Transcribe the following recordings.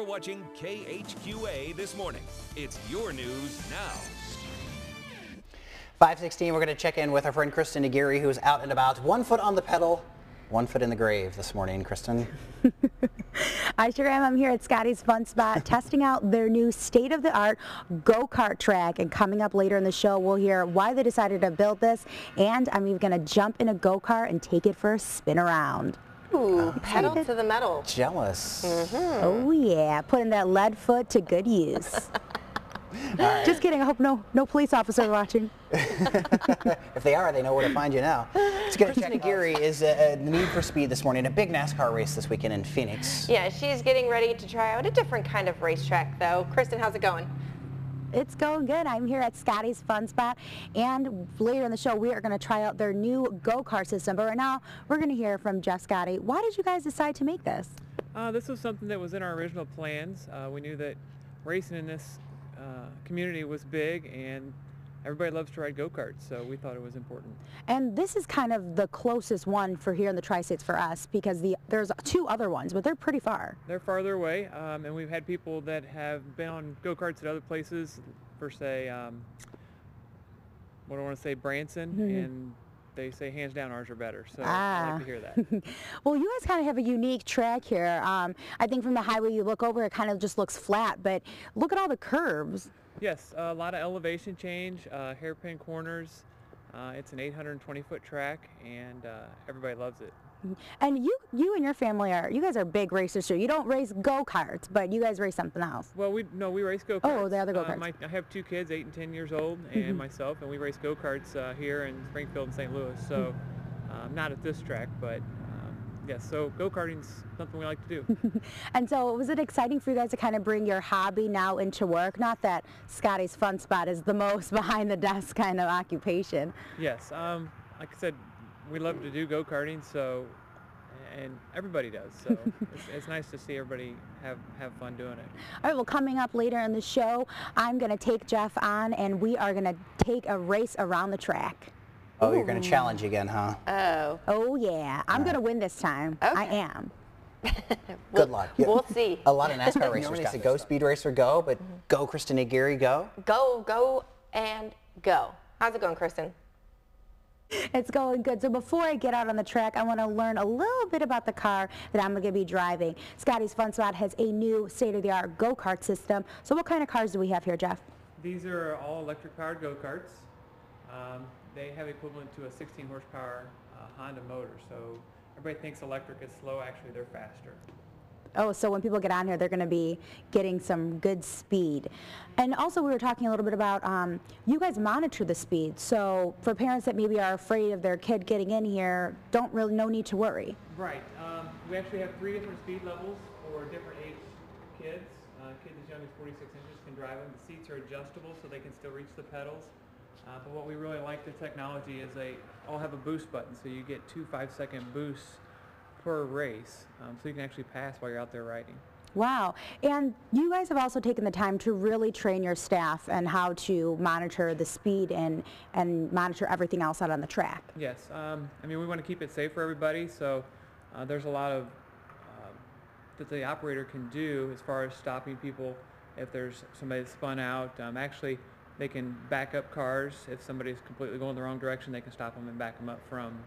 for watching KHQA this morning. It's your news now. 516, we're going to check in with our friend Kristen Aguirre, who's out and about, one foot on the pedal, one foot in the grave this morning. Kristen? I sure am. I'm here at Scotties Fun Spot testing out their new state-of-the-art go-kart track. And coming up later in the show, we'll hear why they decided to build this. And I'm even going to jump in a go-kart and take it for a spin around. Ooh, uh-huh. pedal to the metal. Jealous. Mm-hmm. Oh yeah, putting that lead foot to good use. Just kidding. I hope no no police officer watching. If they are, they know where to find you now. Let's get Kristen Aguirre is uh, uh Need for Speed this morning, a big NASCAR race this weekend in Phoenix. Yeah, she's getting ready to try out a different kind of racetrack, though. Kristen, how's it going? It's going good. I'm here at Scotties Fun Spot, and later in the show, we are going to try out their new go-kart system. But right now, we're going to hear from Jeff Scotty. Why did you guys decide to make this? Uh, this was something that was in our original plans. Uh, we knew that racing in this uh, community was big and everybody loves to ride go-karts, so we thought it was important. And this is kind of the closest one for here in the Tri-States for us because the there's two other ones, but they're pretty far. They're farther away, um, and we've had people that have been on go-karts at other places, for say, um, what do I want to say, Branson, and they say hands down ours are better. So I Ah. like to hear that. well, you guys kind of have a unique track here. Um, I think from the highway you look over, it kind of just looks flat, but look at all the curves. yes, a lot of elevation change, uh, hairpin corners. Uh, it's an 820 foot track, and uh, everybody loves it. And you, you and your family are, you guys are big racers too. You don't race go-karts, but you guys race something else. Well, we no, we race go karts. Oh, the other go-karts. Um, I, I have two kids, eight and ten years old, and myself, and we race go karts uh, here in Springfield and St. Louis. So, um, not at this track, but um, yes. So go karting's something we like to do. And so was it exciting for you guys to kind of bring your hobby now into work? Not that Scotties Fun Spot is the most behind the desk kind of occupation. yes. Um, like I said, we love to do go karting, so and everybody does. So it's, it's nice to see everybody have have fun doing it. All right, well, coming up later in the show, I'm going to take Jeff on and we are going to take a race around the track. Oh, you're going to challenge again, huh? Oh, Oh, yeah. I'm going to win this time. I am. Good luck. Yeah. we'll see. A lot of NASCAR racers got go, Speed Racer, go, but mm-hmm. go, Kristen Aguirre, go. Go, go, and go. How's it going, Kristen? It's going good. So before I get out on the track, I want to learn a little bit about the car that I'm going to be driving. Scotties Fun Spot has a new state-of-the-art go-kart system. So what kind of cars do we have here, Jeff? These are all electric powered go karts. Um, they have equivalent to a 16 horsepower uh, Honda motor. So everybody thinks electric is slow. Actually, they're faster. Oh, so when people get on here, they're going to be getting some good speed. And also, we were talking a little bit about um, you guys monitor the speed. So for parents that maybe are afraid of their kid getting in here, don't really no need to worry. Right. Um, we actually have three different speed levels for different age kids. Uh, kids as young as 46 inches can drive them. The seats are adjustable so they can still reach the pedals. Uh, but what we really like the technology is they all have a boost button, so you get two five-second boosts per race, um, so you can actually pass while you're out there riding. Wow. And you guys have also taken the time to really train your staff and how to monitor the speed and, and monitor everything else out on the track. Yes, um, I mean we want to keep it safe for everybody, so uh, there's a lot of um that the operator can do as far as stopping people if there's somebody that's spun out. Um, actually, they can back up cars if somebody's completely going the wrong direction. They can stop them and back them up from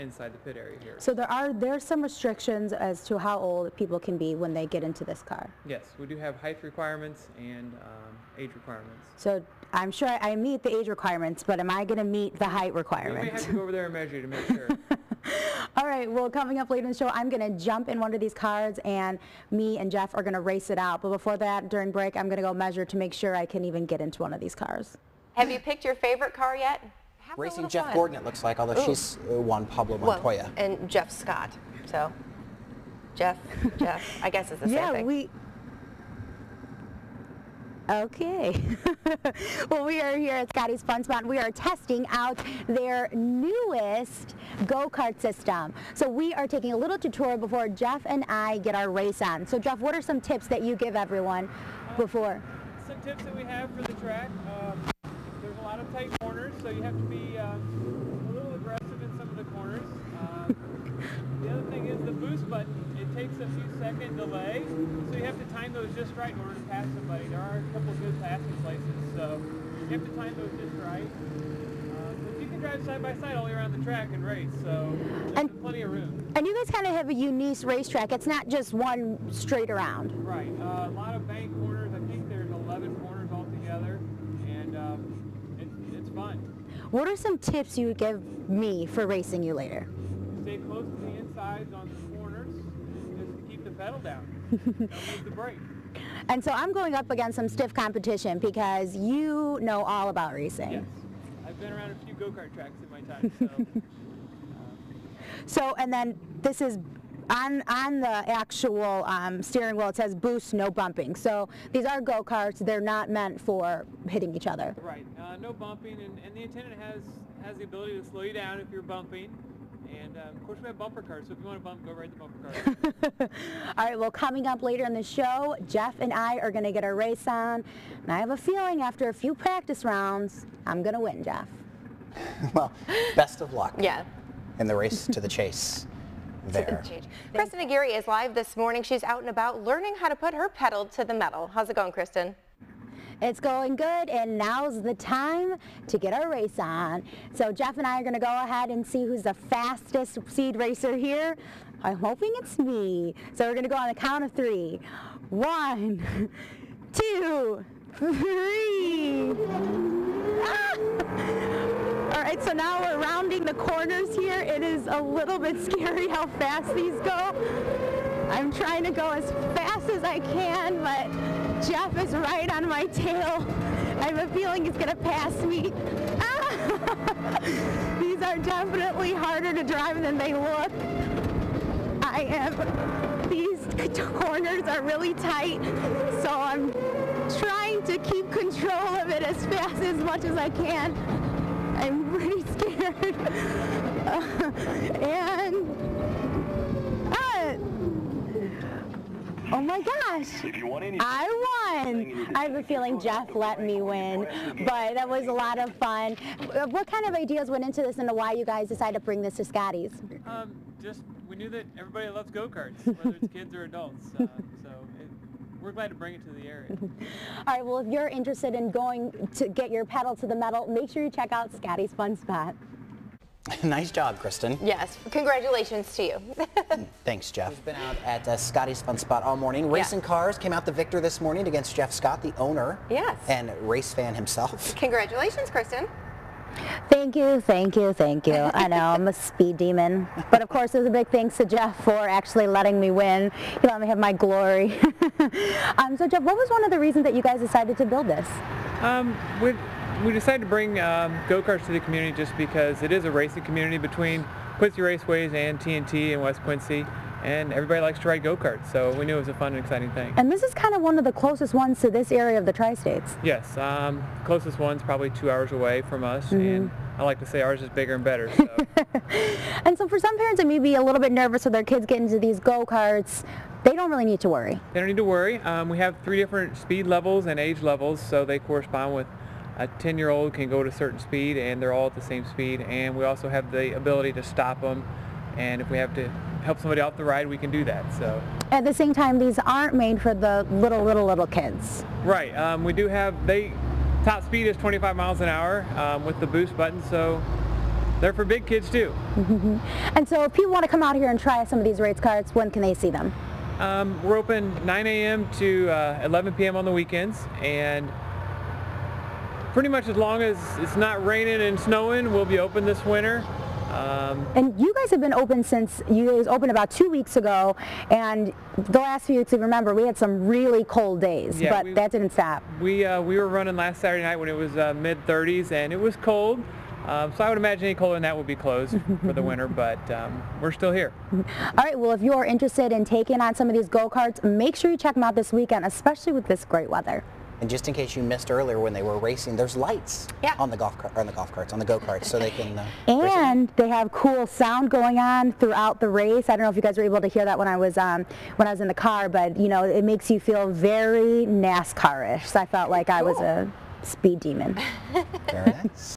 inside the pit area here. So there are there's some restrictions as to how old people can be when they get into this car. Yes, we do have height requirements and um, age requirements. So I'm sure I meet the age requirements, but am I going to meet the height We may have to go over there and measure to make sure. All right, well, coming up later in the show, I'm going to jump in one of these cars, and me and Jeff are going to race it out. But before that, during break, I'm going to go measure to make sure I can even get into one of these cars. Have you picked your favorite car yet? Have a Racing Jeff fun. Gordon, it looks like, although she's uh, Juan Pablo Well, Montoya. and Jeff Scott. So, Jeff, Jeff, I guess it's the same yeah, thing. we. Okay. well, we are here at Scotties Fun Spot. We are testing out their newest go-kart system. So we are taking a little tutorial before Jeff and I get our race on. So Jeff, what are some tips that you give everyone before? Some tips that we have for the track. Um, there's a lot of tight corners, so you have to be um, a little aggressive in some of the corners. Um, The other thing is the boost button. It takes a few second delay, so you have to time those just right in order to pass somebody. There are a couple good passing places, so you have to time those just right. Uh, but you can drive side by side all the way around the track and race, so there's And- plenty of room. And you guys kind of have a unique racetrack. It's not just one straight around. Right. Uh, a lot of bank corners. I think there's 11 corners altogether, and um, it's fun. What are some tips you would give me for racing you later? Stay close to the insides on the corners, just to keep the pedal down. Don't move the brake. And so I'm going up against some stiff competition because you know all about racing. Yes. I've been around a few go-kart tracks in my time, so uh, So, and then this is on on the actual um, steering wheel. It says boost, no bumping. So these are go karts. They're not meant for hitting each other. right. Uh, no bumping, and, and the attendant has has the ability to slow you down if you're bumping. And um, of course, we have bumper cars, so if you want to bump, go ride the bumper car. All right. Well, coming up later in the show, Jeff and I are going to get a race on, and I have a feeling after a few practice rounds, I'm going to win, Jeff. Well, best of luck Yeah. in the race to the chase there. Kristen Aguirre is live this morning. She's out and about learning how to put her pedal to the metal. How's it going, Kristen? It's going good, and now's the time to get our race on. So Jeff and I are going to go ahead and see who's the fastest seed racer here. I'm hoping it's me. So we're going to go on the count of three. One, two, three. Ah! All right, so now we're rounding the corners here. It is a little bit scary how fast these go. I'm trying to go as fast as I can, but Jeff is right on my tail. I have a feeling he's gonna pass me. Ah! These are definitely harder to drive than they look. I am, these corners are really tight, so I'm trying to keep control of it as fast as much as I can. I'm pretty scared. and, uh, oh my gosh. I won. I have a feeling Jeff let me win, but that was a lot of fun. Uh, What kind of ideas went into this and why you guys decided to bring this to Scotties? um, just we knew that everybody loves go-karts, whether it's kids or adults. Uh, so it, we're glad to bring it to the area. All right, well, if you're interested in going to get your pedal to the metal, make sure you check out Scotties Fun Spot. nice job, Kristen. Yes. Congratulations to you. Thanks, Jeff. We've been out at uh, Scotties Fun Spot all morning. Racing cars came out the victor this morning against Jeff Scott, the owner Yes. and race fan himself. Congratulations, Kristen. Thank you, thank you, thank you. I know I'm a speed demon, but of course there's a big thanks to Jeff for actually letting me win. He let me have my glory. um, so Jeff, what was one of the reasons that you guys decided to build this? Um, we, we decided to bring um, go-karts to the community just because it is a racing community between Quincy Raceways and TNT and West Quincy, and everybody likes to ride go-karts, so we knew it was a fun and exciting thing. And this is kind of one of the closest ones to this area of the tri-states. Yes, um, closest one's probably two hours away from us, and I like to say ours is bigger and better. So. And so for some parents that may be a little bit nervous with their kids getting into these go-karts, they don't really need to worry. They don't need to worry. Um, we have three different speed levels and age levels, so they correspond with a 10-year-old can go to a certain speed, and they're all at the same speed. And we also have the ability to stop them, and if we have to help somebody off the ride, we can do that. So, At the same time, these aren't made for the little, little, little kids. right, um, we do have they top speed is 25 miles an hour um, with the boost button, so they're for big kids too. And so if people want to come out here and try some of these race carts, when can they see them? Um, we're open 9 a.m. to uh, 11 p.m. on the weekends, and pretty much as long as it's not raining and snowing, we'll be open this winter. Um, And you guys have been open since you guys opened about two weeks ago, and the last few weeks, if you remember, we had some really cold days, Yeah, but we- that didn't stop. we uh, we were running last Saturday night when it was uh, mid 30s, and it was cold. Um, so I would imagine any colder than that would be closed for the winter, but um, we're still here. All right, well, if you're interested in taking on some of these go-karts, make sure you check them out this weekend, especially with this great weather. And just in case you missed earlier when they were racing, there's lights Yeah. on the golf car- on the golf carts, on the go-karts, so they can. Uh. And they have cool sound going on throughout the race. I don't know if you guys were able to hear that when I was um, when I was in the car, but you know it makes you feel very NASCAR-ish. So I felt like I was a speed demon. Very nice.